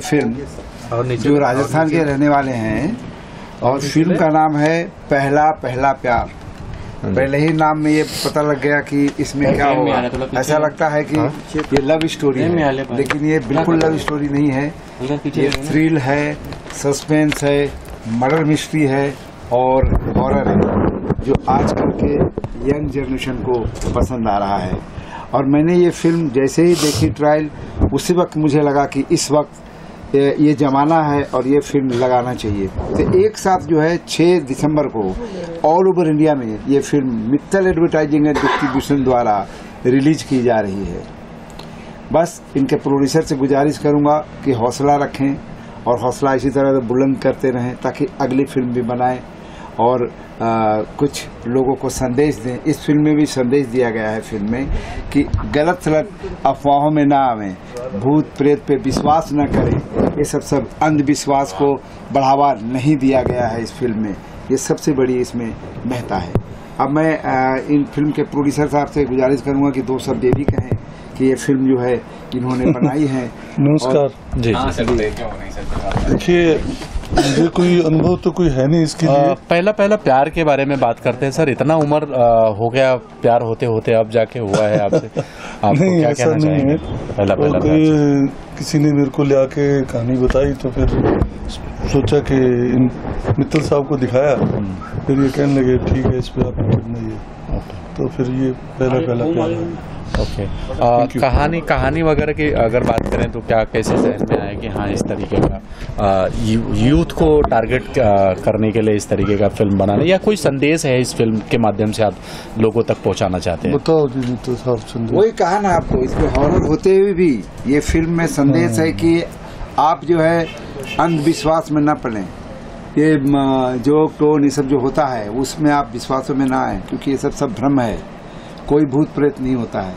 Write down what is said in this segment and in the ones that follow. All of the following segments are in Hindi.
फ़िल्म और नीचे जो राजस्थान के रहने वाले हैं। और फ़िल्म का नाम है पहला पहला प्यार। पहले ही नाम में ये पता लग गया कि इसमें क्या होगा। ऐसा लगता है कि ये लव स्टोरी है। लेकिन ये बिल्कुल लव स्टोरी नहीं है। ये थ्रिल है सस्पेंस है मर्डर मिस्ट्री है और हॉरर है जो आजकल के यंग जनरेशन को पसंद आ रहा है। और मैंने ये फ़िल्म जैसे ही देखी ट्रायल उसी वक्त मुझे लगा कि इस वक्त ये जमाना है और ये फ़िल्म लगाना चाहिए। तो एक साथ जो है 6 दिसंबर को ऑल ओवर इंडिया में ये film Mittal advertising and distribution द्वारा रिलीज़ की जा रही है। बस इनके प्रोड्यूसर से गुजारिश करूँगा कि हौसला रखें और हौसला इसी तरह से बुलंद करते रहें ताकि अगली फ़िल्म भी बनाएँ। और आ, कुछ लोगों को संदेश दें। इस फ़िल्म में भी संदेश दिया गया है फ़िल्म में कि गलत सलत अफवाहों में ना आवें। भूत प्रेत पे विश्वास न करें। ये सब सब अंधविश्वास को बढ़ावा नहीं दिया गया है इस फ़िल्म में। ये सबसे बड़ी इसमें महत्ता है। अब मैं आ, इन फ़िल्म के प्रोड्यूसर साहब से गुजारिश करूँगा कि दो शब्द ये भी कहें कि ये फ़िल्म जो है इन्होंने बनाई है। नमस्कार। जी। देखिए मुझे कोई अनुभव तो कोई है नहीं इसके लिए। पहला पहला प्यार के बारे में बात करते हैं सर। इतना उम्र हो गया प्यार होते होते अब जाके हुआ है आपसे। आपको नहीं क्या ऐसा कहना नहीं है। पहला पहला कोई किसी ने मेरे को ले आके कहानी बताई तो फिर सोचा कि मित्तल साहब को दिखाया। फिर ये कहने लगे ठीक है इस पे आप करना ये। तो फिर ये पहला पहला प्यार ओके कहानी कहानी वगैरह की अगर बात करें तो क्या कैसे जहन में आए कि हाँ इस तरीके का। यूथ को टारगेट करने के लिए इस तरीके का फ़िल्म बनाना या कोई संदेश है इस फ़िल्म के माध्यम से आप लोगों तक पहुंचाना चाहते हैं? बताओ जी साहब संदेश। वही कहा ना आपको इसमें हॉरर होते हुए भी ये फ़िल्म में संदेश है कि आप जो है अंधविश्वास में न पड़ें। ये जो टोन ये सब जो होता है उसमें आप विश्वासों में ना आए क्योंकि ये सब सब भ्रम है। कोई भूत प्रेत नहीं होता है।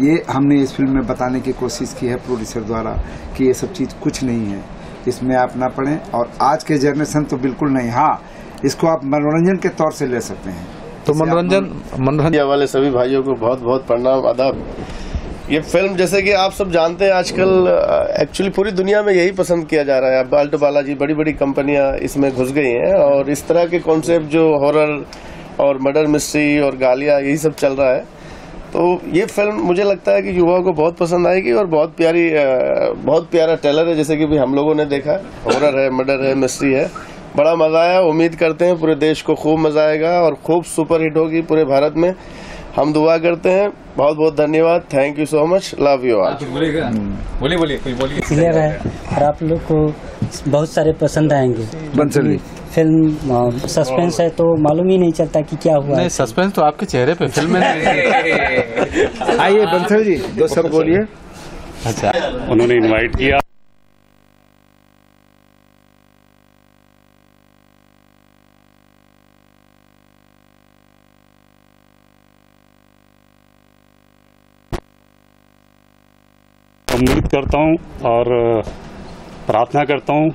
ये हमने इस फ़िल्म में बताने की कोशिश की है प्रोड्यूसर द्वारा कि ये सब चीज़ कुछ नहीं है। इसमें आप ना पढ़ें और आज के जनरेशन तो बिल्कुल नहीं। हाँ इसको आप मनोरंजन के तौर से ले सकते हैं। तो मनोरंजन मनोरंजन वाले सभी भाइयों को बहुत बहुत प्रणाम आदाब। ये फ़िल्म, जैसे कि आप सब जानते हैं, आजकल एक्चुअली पूरी दुनिया में यही पसंद किया जा रहा है। अब अल्टो बालाजी बड़ी बड़ी कंपनियाँ इसमें घुस गई हैं, और इस तरह के कॉन्सेप्ट जो हॉरर और मर्डर मिस्ट्री और गालियाँ, यही सब चल रहा है। तो ये फ़िल्म मुझे लगता है कि युवाओं को बहुत पसंद आएगी और बहुत प्यारी बहुत प्यारा टेलर है, जैसे कि भी हम लोगों ने देखा। हॉरर है मर्डर है मिस्ट्री है। बड़ा मज़ा आया, उम्मीद करते हैं पूरे देश को खूब मज़ा आएगा और खूब सुपर हिट होगी पूरे भारत में। हम दुआ करते हैं। बहुत बहुत धन्यवाद thank you so much love you all बोलिए बोलिए कोई बोलिए। क्लियर है। और आप लोग को बहुत सारे पसंद आएँगे। बंसल जी फ़िल्म सस्पेंस है तो मालूम ही नहीं चलता कि क्या हुआ नहीं सस्पेंस तो आपके चेहरे पे फ़िल्म में आइए बंसल जी दो शब्द बोलिए। अच्छा। उन्होंने इनवाइट किया। उम्मीद करता हूँ और प्रार्थना करता हूँ।